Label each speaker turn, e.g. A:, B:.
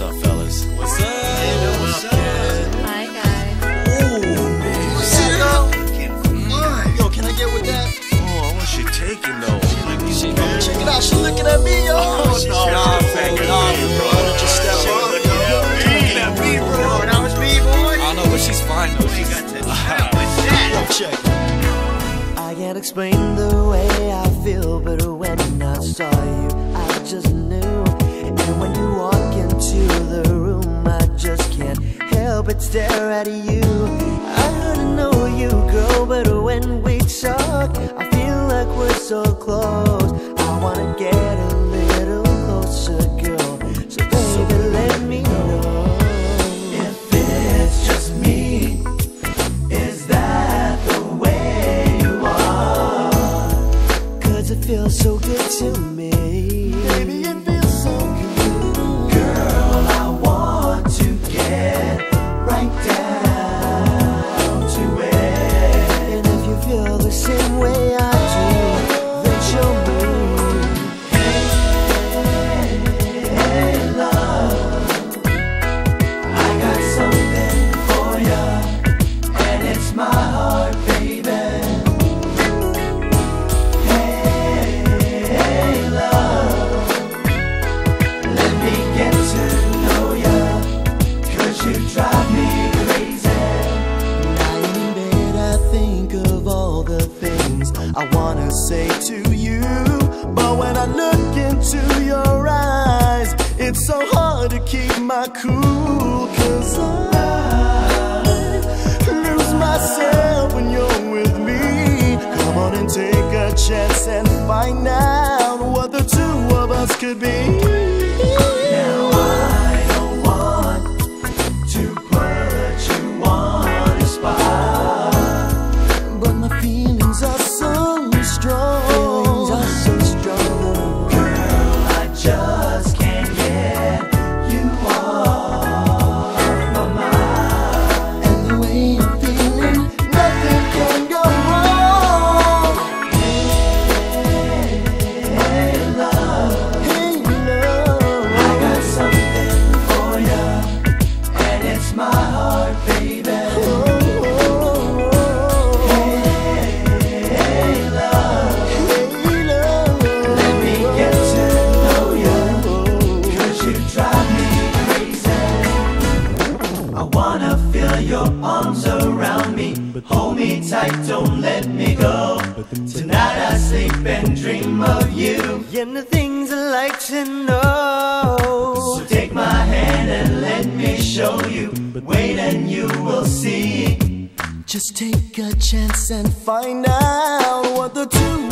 A: What's up, fellas?
B: What's up?
A: What's up?
C: Hi guys.
B: Ooh, man. You see that?
D: Yo, can I get with that?
A: Oh, I want she taking though. Like, she
D: Yo, check it out. She looking at me, yo.
A: Oh, no.
B: Nah, faggot. Nah, bro.
D: Just step
A: She
D: up.
A: looking at me, bro.
D: that was me, boy.
B: I don't know, but she's fine though. She's got
D: Yo, check.
E: I can't explain the way I feel, but when I saw you, help but stare at you. I heard to know you, girl, but when we talk, I feel like we're so close. Things I wanna say to you, but when I look into your eyes, it's so hard to keep my cool, 'cause I lose myself when you're with me. Come on and take a chance and find out what the two of us could be. Around me. Hold me tight, don't let me go. Tonight I sleep and dream of you. And the things I like to know. So take my hand and let me show you. Wait and you will see. Just take a chance and find out what the two